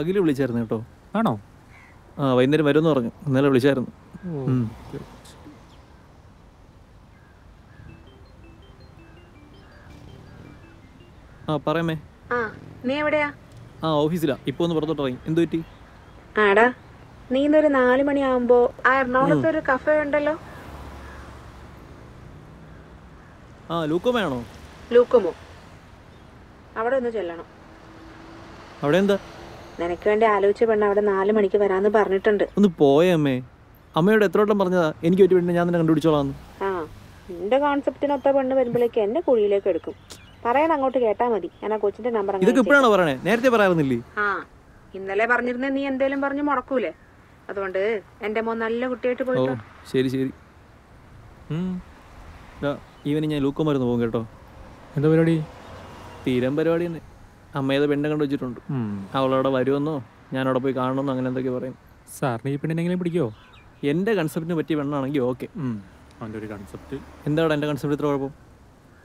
അഖിൽ വിളിച്ചായിരുന്നു കേട്ടോ. ആണോ? ആ വൈകുന്നേരം വരുമെന്ന് പറഞ്ഞു. ഇന്നലെ വിളിച്ചായിരുന്നു. ആ പറയാമേ ആ നീ എവിടെയാ? ആ ഓഫീസിലാ. ഇപ്പൊ ഒന്ന് പുറത്തോട്ട് ഇറങ്ങി. എന്തു പറ്റി? ആടാ നീ ഇന്നൊരു നാലു മണിയാകുമ്പോ ആ എറണാകുളത്ത് ഒരു കഫേ ഉണ്ടല്ലോ. ആ ലൂക്കോമയാണോ ലൂക്കുമോ? അവിടെ ഒന്ന് ചെല്ലണം. അവിടെ എന്താ? നിനക്ക് വേണ്ടി ആലോചിച്ച പെണ്ണ് അവിടെ നാല് മണിക്ക് വരാന്ന് പറഞ്ഞിട്ടുണ്ട്. ഒന്ന് പോയേ അമ്മേ. അമ്മയോട് എത്ര വട്ടം പറഞ്ഞതാ? എനിക്ക് ഒരു പെണ്ണ് ഞാൻ തന്നെ കണ്ടുപിടിച്ചോളാം ആ നിന്റെ കോൺസെപ്റ്റിനൊത്ത പെണ്ണ് വരുമ്പോഴേക്ക് എന്നെ കുഴിയിലേക്ക് എടുക്കും. പറയണ അങ്ങോട്ട് കേട്ടാ മതി. ഞാൻ ആ കൊച്ചിന്റെ നമ്പർ ഇതൊക്കെ ഇപ്പോഴാണോ പറയണേ? നേരത്തെ പറയാറുന്നില്ലേ? ആ ഇന്നലെ പറഞ്ഞിരുന്ന നീ എന്തേലും പറഞ്ഞു മുടക്കൂലേ. അതുകൊണ്ട് എന്റെ മോൻ നല്ല കുട്ടിയായിട്ട് പോയിട്ടോ. ശരി ശരി. ഈവനിങ് ഞാൻ ലൂക്കോ മരുന്ന് പോകും കേട്ടോ. എന്താ പരിപാടി? തീരം പരിപാടി തന്നെ അമ്മയത് പെണ്ണെ കണ്ടു വെച്ചിട്ടുണ്ട്. അവളവിടെ വരുമെന്നോ? ഞാൻ അവിടെ പോയി കാണണമെന്നോ? അങ്ങനെ എന്തൊക്കെ പറയും. സാറിന് ഈ പെണ്ണിനെങ്കിലും പിടിക്കോ എന്റെ കൺസെപ്റ്റിന് പറ്റിയ പെണ്ണാണെങ്കിൽ ഓക്കെ അവന്റെ ഒരു കൺസെപ്റ്റ് എന്താണ് എന്റെ കൺസെപ്റ്റ് ഇത്ര കുഴപ്പം?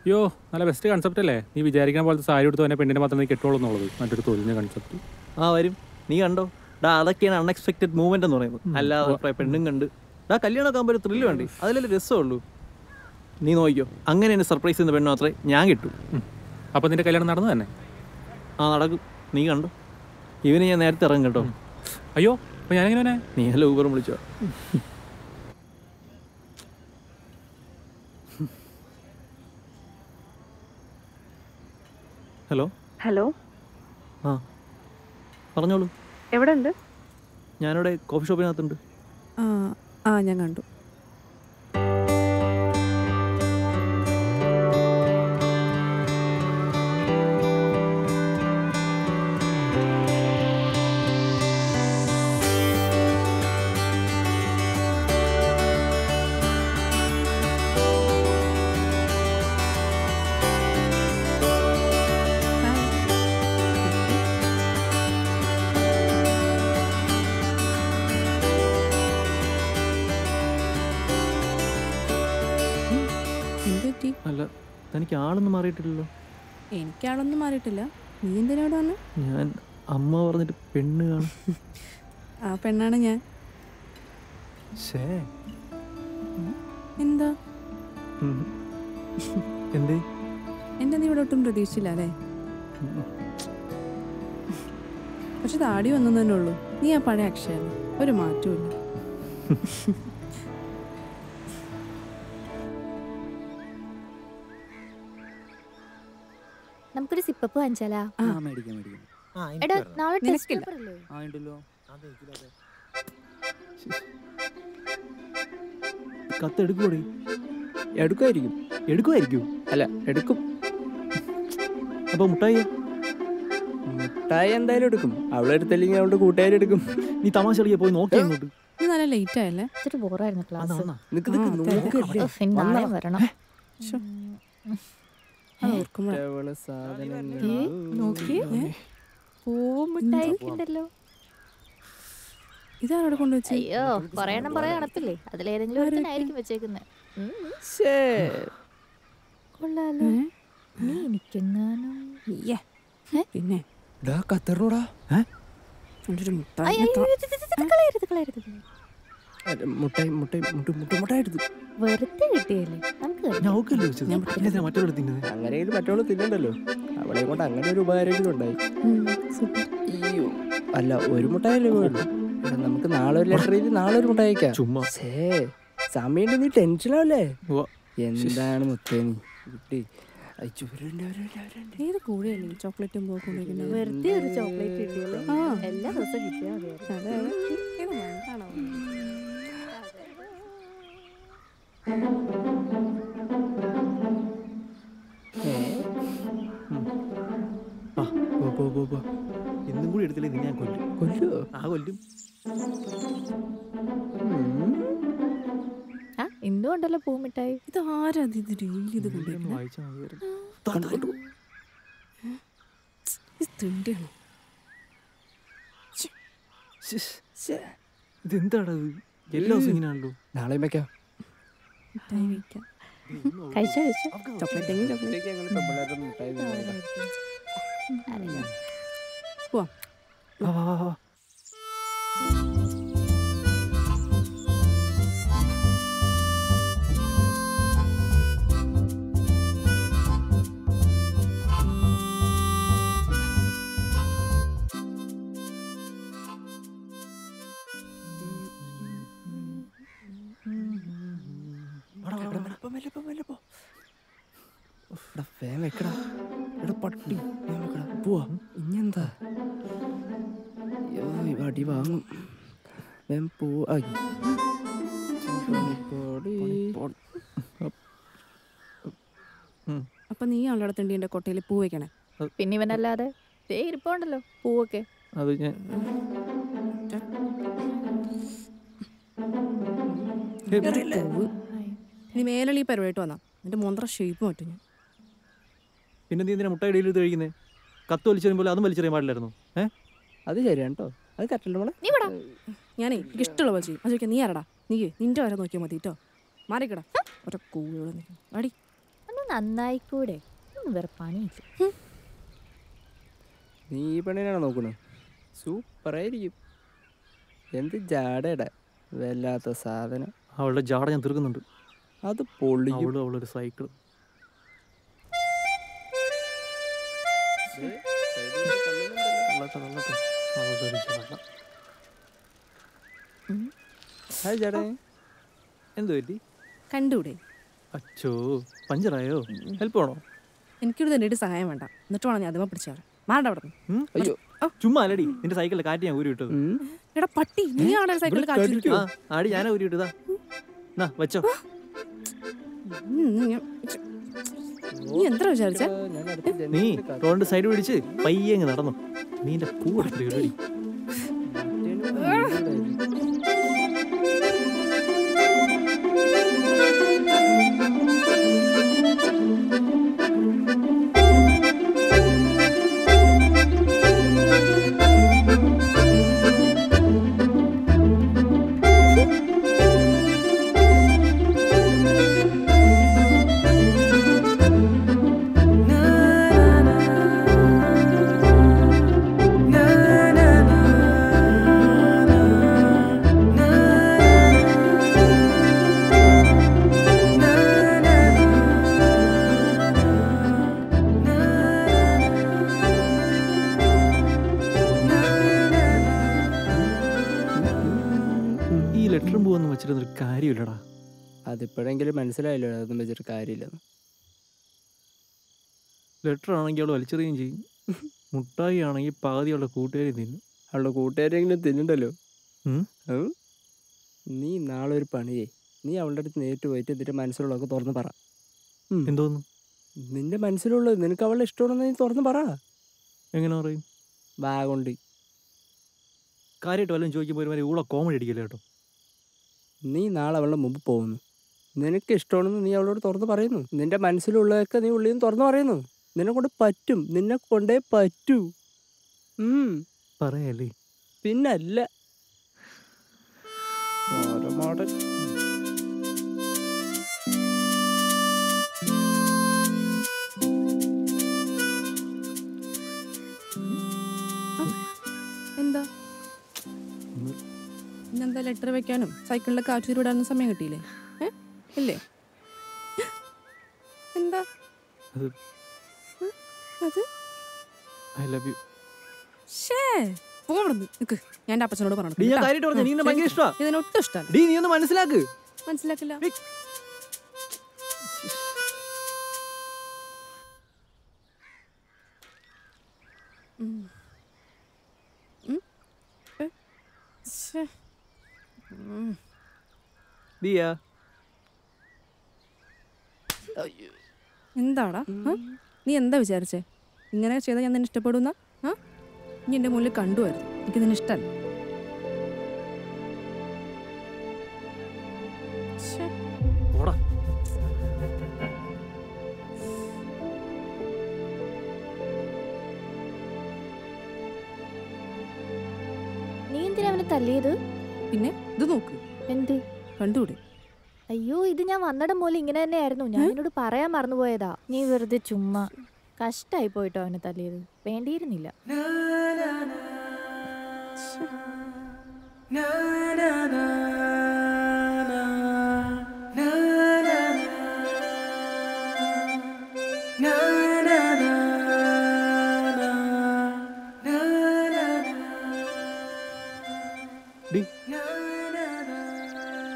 അയ്യോ നല്ല ബെസ്റ്റ് കൺസെപ്റ്റ് അല്ലേ? നീ വിചാരിക്കുന്ന പോലത്തെ സാരി എടുത്ത് തന്നെ പെണ്ണിനെ മാത്രമേ കെട്ടുള്ളൂ എന്നുള്ളത്. മറ്റൊരു തൊഴിലിന്റെ കൺസെപ്റ്റ് ആ വരും. നീ കണ്ടോ? ഡാ അതൊക്കെയാണ് അൺഎക്സ്പെക്റ്റഡ് മൂവ്മെന്റ് എന്ന് പറയുന്നത്. അല്ലാതെ പെണ്ണും കണ്ട്. ഡാ കല്യാണമൊക്കെ ആകുമ്പോൾ ഒരു ത്രില്ല് വേണ്ടി? അതിലല്ലേ രസമുള്ളൂ. നീ നോക്കിയോ അങ്ങനെ എന്നെ സർപ്രൈസ് ചെയ്യുന്ന പെണ്ണ് മാത്രമേ ഞാൻ കിട്ടൂ. അപ്പോൾ നിന്റെ കല്യാണം നടന്നു തന്നെ? ആ നടക്കും. നീ കണ്ടോ? ഇവന് ഞാൻ നേരത്തെ ഇറങ്ങും കേട്ടോ. അയ്യോ അപ്പോൾ ഞാനെങ്ങനെ നീ അല്ല ഊബറും വിളിച്ചോ. ഹലോ? ഹലോ? ആ. പറഞ്ഞോളൂ. എവിടെ ഉണ്ട് ഞാനിവിടെ കോഫി ഷോപ്പിനകത്തുണ്ട് ആ ആ ഞാൻ കണ്ടു. തനിക്ക് ആളൊന്നും മാറിയിട്ടില്ലല്ലോ. എനിക്കാളൊന്നും മാറിയിട്ടില്ല. നീ എന്തിനോട് വന്നു? ഞാൻ അമ്മ പറഞ്ഞിട്ട് പെണ്ണ് കാണും. ആ പെണ്ണാണ് ഞാൻ. എന്താ? എന്തേ? എന്റെ നീ ഇവിടെ ഒട്ടും പ്രതീക്ഷിച്ചില്ല അല്ലേ? പക്ഷെ താടി വന്നു തന്നെ ഉള്ളൂ. നീ ആ പഴയ അക്ഷയല്ല ഒരു മാറ്റവും സിപ്പപ്പ് വാങ്ങിച്ചാലാ? എടാ നാളെ ടെസ്റ്റ് പേപ്പർ അല്ലേ? കത്ത് എടുക്കൂടെ എടുക്കുമായിരിക്കും എടുക്കുമായിരിക്കും അല്ല എടുക്കും. അപ്പൊ മുട്ടായി? മുട്ടായി എന്തായാലും എടുക്കും. അവളെ അവളെടുത്തില്ലെങ്കിൽ അവളുടെ കൂട്ടുകാരെടുക്കും നീ തമാശ കളിക്കാൻ പോയി നോക്കി അങ്ങോട്ട്. നല്ല ലേറ്റ് ആയല്ലേ? ബോറായിരുന്നു ക്ലാസ് വരണം. ശ്ശോ. അത് ഓർക്കുമ്പോഴാ. അവളെ സാധനങ്ങൾ. ഏ, നോക്കിയേ ഏ? പൂവും മിഠായിയൊക്കെ ഉണ്ടല്ലോ ഇതാരവിടെ കൊണ്ടുവച്ച് അയ്യോ പറയണം പറയാൻ അണപ്പില്ലേ അതിലേതെങ്കിലും ഒരുത്തനായിരിക്കും വെച്ചേക്കുന്നത് കൊള്ളാലോ. നീ എനിക്കെങ്ങാനും. പിന്നെ? ഇത് കളയരുത് കളയരുത്. മുട്ടായി മുട്ടായി മുട്ട മുട്ട മുട്ടായി എടുത്തു വെറുതെ കിട്ടിയല്ലേ? ഞാൻ. ഓക്കല്ലേ വെച്ചത്? പിന്നെ മറ്റൊരു തിന്നത് അങ്ങനെയെങ്കിലും മറ്റവൾ തിന്നണ്ടല്ലോ. അവളെ കൊണ്ട് അങ്ങനെ ഒരു ഉപകാരമെങ്കിലും ഉണ്ടായി. അയ്യോ. അല്ല ഒരു മുട്ടായല്ലേ വേണ്ടു? നമുക്ക് നാളെ ഒരു ലെറ്റർ എഴുതി നാളെ ഒരു മുട്ടായി അയക്കാം. ചുമ്മാ. സേ സമയം നീ ടെൻഷനാവല്ലേ എന്താണ് മുത്തേ നീ? കുട്ടി. ഏത് കൂടെയല്ലേ ചോക്ലേറ്റും പോക്കൊണ്ടിരിക്കുന്നത് വെറുതെ ഒരു ചോക്ലേറ്റ് കിട്ടിയല്ലേ. എല്ലാ ദിവസവും കിട്ടിയാൽ മതിയായിരുന്നു. അതെ. ഇന്നും കൂടി എടുത്തില്ലേ? നിന്നെ ഞാൻ കൊല്ലും. കൊല്ലോ ആ കൊല്ലും. ആ ഇന്നും ഉണ്ടല്ലോ പൂമിട്ടായി ഇത് ആരാ ഇത്? ഇത് ഡെയിലി ഇത് കൊണ്ടുവരുന്നത് ഇതെന്താടാ ഇത്? എല്ലാ ദിവസം ഇങ്ങനെയാണല്ലോ. നാളെ വെക്കാം. മിഠായി കഴിക്കാം കഴിച്ചോ കഴിച്ചോ. ചോക്ലേറ്റ് എങ്കിൽ ചോക്ലേറ്റ്. പോവാം. വേഗം വെക്കടാ. എടാ, പട്ടി വേഗം വെക്കടാ. പോവാ. ഇനി എന്താ ഇവ അടി വാങ്ങും. വേഗം പോവാ. അപ്പൊ നീ ആളുടെ എന്റെ കൊട്ടയിൽ പൂ വെക്കണേ. പിന്നെ ഇവനല്ലാതെ ദേ ഇരിപ്പുണ്ടല്ലോ പൂവൊക്കെ. അത് ഞാൻ നീ മേലളി പരിപാടിയിട്ട് വന്നാ? എന്റെ മൂന്നര ഷേപ്പ് മാറ്റും ഞാൻ. പിന്നെ നീ എന്തിനാ മുട്ടായി ഇടയിൽ ഇത് കഴിക്കുന്നത് കത്ത് വലിച്ചെറിയും പോലെ അതും വലിച്ചെറിയാൻ പാടില്ലായിരുന്നു? ഏഹ് അത് ശരിയാണ് കേട്ടോ അത് കറക്റ്റ് മോളെ? നീ വിടാ. ഞാനേ എനിക്ക് ഇഷ്ടമുള്ള പോലെ ചെയ്യും. അത് ചോദിക്കാം നീ ആരടാ? നീ നിന്റെ വരെ നോക്കിയാൽ മതി കേട്ടോ മാറിക്കടാ. ഒറ്റ കൂടെ അടി. ഒന്ന് നന്നായിക്കൂടെ ഒന്ന് വേറെ പണിയില്ല. നീ ഈ നോക്കണു? സൂപ്പറായിരിക്കും എന്ത് ജാടയുടെ വല്ലാത്ത സാധനം. അവളുടെ ജാട ഞാൻ തീർക്കുന്നുണ്ട്. അത് പൊള്ളി അവളും അവളൊരു സൈക്കിൾ ഹായ് ചേട്ടാ എന്ത് പറ്റി കണ്ടൂടെ അച്ചോ പഞ്ചറായോ ഹെൽപ്പ് വേണോ എനിക്കൊരു തെണ്ടിയിട്ട് സഹായം വേണ്ട എന്നിട്ട് വേണം ഞാൻ അതുമ്മ പിടിച്ചാൽ മാറണ്ട അവിടെ അയ്യോ ചുമ്മാ അല്ലടി നിന്റെ സൈക്കിളിൽ കാറ്റ് ഞാൻ ഊരി വിട്ടത് എടാ പട്ടി നീ ആണോ സൈക്കിളിൽ കാറ്റ് ആടി ഞാനാ ഊരി വിട്ടതാ വെച്ചോ നീ എന്താ സൈഡ് പിടിച്ച് പയ്യങ്ങ് നടന്നു. നീന്റെ പൂ എടുത്തിട്ട് കാര്യമില്ലടാ. അതിപ്പോഴെങ്കിലും മനസ്സിലായല്ലോ അതൊന്നും വെച്ചിട്ട് കാര്യമില്ലെന്ന്? ലെറ്റർ ആണെങ്കിൽ അവൾ വലിച്ചെറിയുകയും ചെയ്യും. മുട്ടായി ആണെങ്കിൽ പകുതി അവളുടെ കൂട്ടുകാരി തിന്നും. അവളുടെ കൂട്ടുകാരെങ്കിലും തിന്നുണ്ടല്ലോ? നീ നാളെ ഒരു പണിയേ. നീ അവളുടെ അടുത്ത് നേരിട്ട് പോയിട്ട് നിന്റെ മനസ്സിലുള്ളതൊക്കെ തുറന്ന് പറ. എന്തോന്നു? നിന്റെ മനസ്സിലുള്ളത് നിനക്ക് അവളെ ഇഷ്ടമാണെന്ന് നീ തുറന്ന് പറ. എങ്ങനെ പറയും? ബാഗുണ്ട് കാര്യമായിട്ട് വല്ലതും ചോദിക്കുമ്പോൾ ഒരുമാതിരി ഊള കോമഡി അടിക്കല്ലേ കേട്ടോ? നീ നാളെ അവളുടെ മുമ്പ് പോകുന്നു. നിനക്ക് ഇഷ്ടമാണെന്ന് നീ അവളോട് തുറന്ന് പറയുന്നു. നിന്റെ മനസ്സിലുള്ളതൊക്കെ നീ ഉള്ളിൽ നിന്ന് തുറന്ന് പറയുന്നു. നിന്നെ കൊണ്ട് പറ്റും. നിന്നെ കൊണ്ടേ പറ്റൂ. പറയല്ലേ പിന്നല്ല. മോഡൽ. ഇന്നെന്താ ലെറ്റർ വെക്കാനും? സൈക്കിളിൽ കാറ്റ് വിടാനും സമയം കിട്ടിയില്ലേ? ഇല്ലേ? എന്താ? അത് ഐ ലവ് യു ഞാൻ അപ്പച്ചനോട് പറഞ്ഞു? ഇതിനൊട്ടും ഇഷ്ടമാണ് മനസ്സിലാക്ക്. മനസ്സിലാക്കില്ല. ദിയാ എന്താടാ? നീ എന്താ വിചാരിച്ചേ? ഇങ്ങനെ ചെയ്താൽ ഞാൻ നിന്നെ ഇഷ്ടപ്പെടുന്ന? ആ? നീ എന്റെ മുന്നിൽ കണ്ടുമായിരുന്നു എനിക്ക് നിന്നെ ഇഷ്ടം പോടാ. നീ എന്തിനാ അവനെ തല്ലിയത്? പിന്നെ ഇത് നോക്ക്. എന്ത്? കണ്ടുകൂടെ അയ്യോ ഇത് ഞാൻ വന്നിടം പോലെ ഇങ്ങനെ തന്നെയായിരുന്നു. ഞാൻ എന്നോട് പറയാൻ മറന്നുപോയതാ. നീ വെറുതെ ചുമ്മാ കഷ്ടായി പോയിട്ടോ അവനെ തല്ലിയത്. വേണ്ടിയിരുന്നില്ല.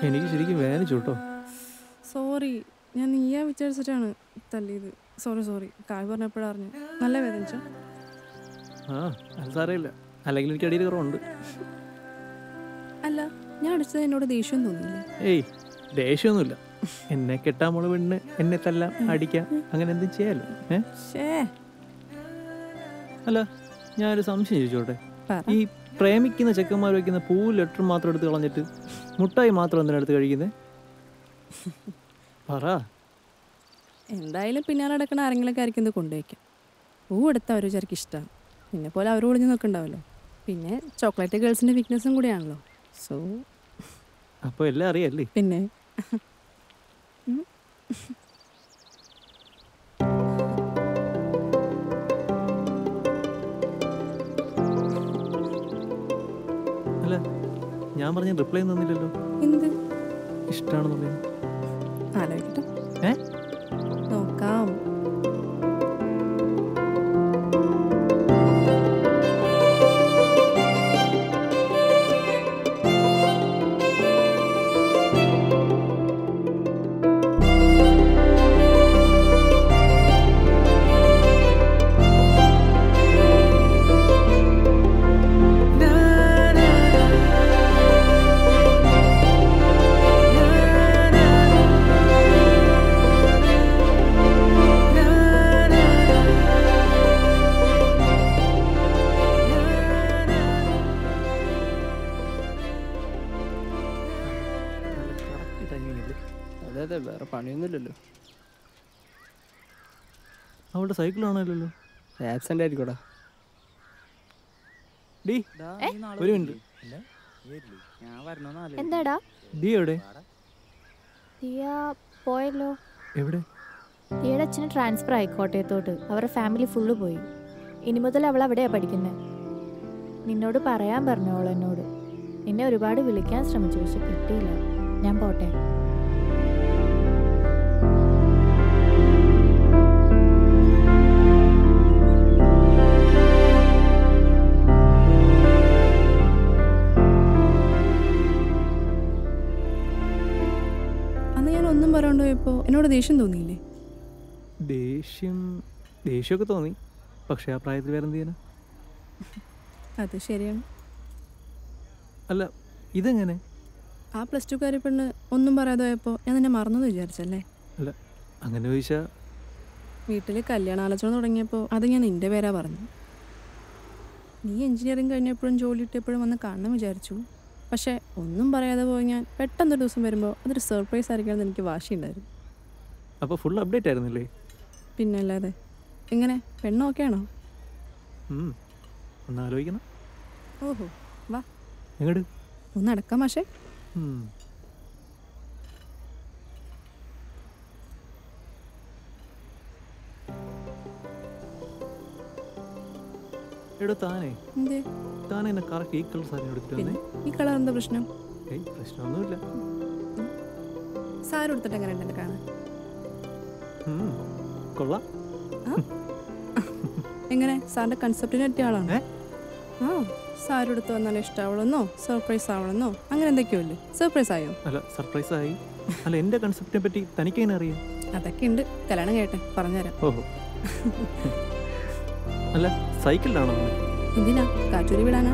എനിക്ക് ശരിക്കും വേദനിച്ചു കേട്ടോ. സോറി. ഞാൻ നീയാ വിചാരിച്ചിട്ടാണ് തല്ലിയത്. Sorry sorry. കായ് പറഞ്ഞപ്പോഴാണ് അറിഞ്ഞു. നല്ല വേദനിച്ചു? ആ അത് സാരമില്ല. അല്ലെങ്കിൽ എനിക്ക് അടിയിൽ കുറവുണ്ട്. അല്ല ഞാൻ അടിച്ചത് എന്നോട് ദേഷ്യം തോന്നിയില്ലേ? ഏയ് ദേഷ്യമൊന്നുമില്ല. എന്നെ കെട്ടാൻ മോൾ പെണ്ണ് എന്നെ തല്ലാം അടിക്കാം അങ്ങനെ എന്തും ചെയ്യാലോ. ഏ? അല്ല ഞാനൊരു സംശയം ചോദിച്ചോട്ടെ? ഈ പ്രേമിക്കുന്ന ചെക്കന്മാർ വയ്ക്കുന്ന പൂ ലെറ്റർ മാത്രം എടുത്ത് കളഞ്ഞിട്ട് മുട്ടായി മാത്രം എന്തിനാ എടുത്ത് കഴിക്കുന്നത് പറ. എന്തായാലും പിന്നാലെ നടക്കണ ആരെങ്കിലൊക്കെ ആയിരിക്കും ഇത് കൊണ്ടുവയ്ക്കാം പൂ എടുത്ത അവർ വിചാരിക്കും ഇഷ്ടമാണ് പിന്നെ പോലെ അവർ ഒളിഞ്ഞു നിൽക്കണ്ടാവല്ലോ. പിന്നെ ചോക്ലേറ്റ് ഗേൾസിന്റെ വീക്ക്നെസ്സും കൂടിയാണല്ലോ. സോ അപ്പോൾ എല്ലാം അറിയല്ലേ? പിന്നെ. അല്ല ഞാൻ പറഞ്ഞ റിപ്ലൈ തന്നില്ലല്ലോ. എന്ത്? ഇഷ്ടമാണെന്നുള്ളത് ആലോചിക്കട്ടെ. ഏ? വേറെ പണിയൊന്നുമില്ലല്ലോ. അവളുടെ സൈക്കിൾ ആണല്ലോ ആബ്സെന്റ് ആയിരിക്കോടാ. ഡി ഒരു മിനിറ്റ്. എന്താടാ? ഡി എവിടെ? ദിയ പോയല്ലോ. എവിടെ? ദിയയുടെ അച്ഛന് ട്രാൻസ്ഫർ ആയി കോട്ടയത്തോട്ട്. അവരുടെ ഫാമിലി ഫുള്ള് പോയി. ഇനി മുതൽ അവൾ അവിടെയാ പഠിക്കുന്നത് നിന്നോട് പറയാൻ പറഞ്ഞു അവൾ എന്നോട്. നിന്നെ ഒരുപാട് വിളിക്കാൻ ശ്രമിച്ചു പക്ഷെ കിട്ടിയില്ല. ഞാൻ പോട്ടെ. ഞാൻ ഒന്നും പറയാണ്ട് പോയപ്പോൾ എന്നോട് ദേഷ്യം തോന്നിയില്ലേ? ദേഷ്യം ദേഷ്യമൊക്കെ തോന്നി. പക്ഷേ ആ പ്രായത്തിൽ വേറെ എന്ത് അത് ശരിയാണ്. അല്ല ഇതെങ്ങനെ? ആ പ്ലസ് ടു കാര്യ പെണ്ണ് ഒന്നും പറയാതെ പോയപ്പോൾ ഞാൻ നിന്നെ മറന്നു വിചാരിച്ചല്ലേ? അല്ല അങ്ങനെ ചോദിച്ചാൽ വീട്ടിൽ കല്യാണാലോചന തുടങ്ങിയപ്പോൾ അത് ഞാൻ നിന്റെ പേരാ പറഞ്ഞു നീ എഞ്ചിനീയറിംഗ് കഴിഞ്ഞപ്പോഴും ജോലി ഇട്ടപ്പോഴും വന്ന് കാണണം വിചാരിച്ചു. പക്ഷേ ഒന്നും പറയാതെ പോയി ഞാൻ പെട്ടെന്നൊരു ദിവസം വരുമ്പോൾ അതൊരു സർപ്രൈസ് ആയിരിക്കണമെന്ന് എനിക്ക് വാശിയുണ്ടായിരുന്നു. അപ്പോൾ ഫുൾ അപ്ഡേറ്റ് ആയിരുന്നില്ലേ? പിന്നെ അല്ലാതെ എങ്ങനെ? പെണ്ണ് ഓക്കെ ആണോ. ഒന്ന് ആലോചിക്കണം. ഓഹോ വാ. എങ്ങോട്ട് ഒന്ന് അടക്കാം പക്ഷേ എടുത്താനേ എടോ താനേ. എന്തേ? താൻ എന്നെ കറക്റ്റ് ഈ കളർ സാധനം എടുത്തിട്ട് വന്നേ. ഈ കളർ എന്താ പ്രശ്നം? ഏയ് പ്രശ്നമൊന്നുമില്ല. സാരി എടുത്തിട്ട് എങ്ങനെ കാണാൻ. കൊള്ളാം. എങ്ങനെ? സാറിന്റെ കൺസെപ്റ്റിന് പറ്റിയ ആളാണ്? ആ സാരി എടുത്ത് വന്നാൽ ഇഷ്ടമാവണമെന്നോ സർപ്രൈസ് ആവണമെന്നോ? അങ്ങനെ എന്തൊക്കെയോ അല്ലേ? സർപ്രൈസ് ആയോ? അല്ല സർപ്രൈസ് ആയി. അല്ല എന്റെ കൺസെപ്റ്റിനെ പറ്റി തനിക്ക് എങ്ങനെ അറിയാം? അതൊക്കെ ഉണ്ട്. കല്യാണം കേട്ടെ പറഞ്ഞുതരാം. ഓഹോ. അല്ല സൈക്കിളിലാണോ എന്തിനാ കാറ്റൂരി വിടാനാ.